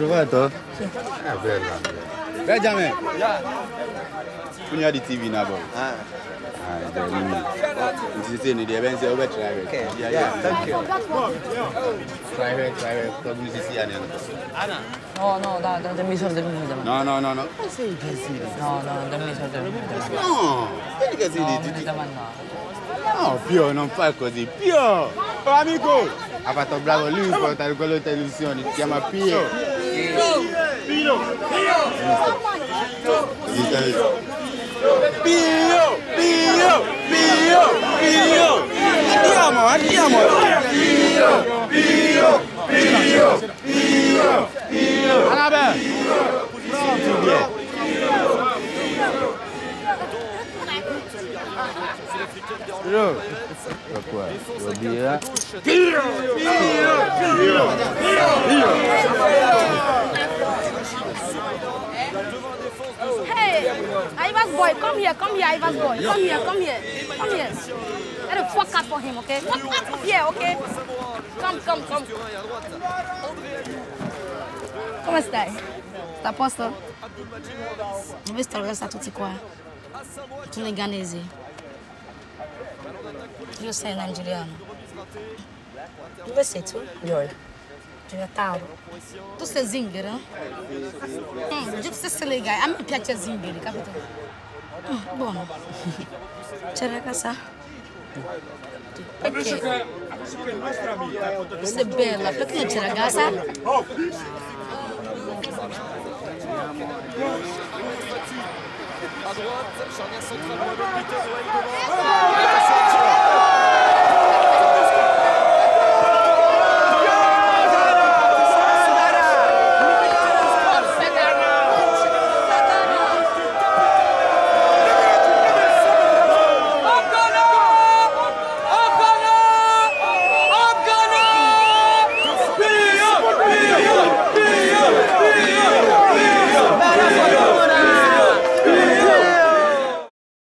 trovato? Sì. Ah, bella. Benjamin. Pugnali yeah. TV na boy. Ah. Ah, da ni. Ti se ni de ben se over try. Okay. Yeah, yeah. Thank you. Try it, try it. Ko mi si ane. Ana. No, no, da da mi sono del mio. No, no, no, no. Ma sei casino. No, no, da mi sono del mio. No. Vedi che si di ti. No, Pio, non fa così. Pio! Amico! Ha fatto bravo lui, portare quello televisione, si chiama Pio. Pío, pío, pío, pío. Pio! Quoi? Tu dis là? Hey, Ivas boy, come here, come here, Ivas boy. Come here, come here, come here. Let a fuck out for him, okay? Fuck out of here, okay? Come, come, come. Come stai? Sta a posto? Ho visto che sta tutti qua. Tutti i Eu you say Nigeriano? Do você, too? Joy. Do you tal? Do você zingara? Hum, do você legal. A I'm a piacha zingara, capitão. Bom. Tira caça. Perché? Você é bela, perché non c'è la casa? Oh! À droite, charnière centrale, Mohamed Peter, Joël Gomez.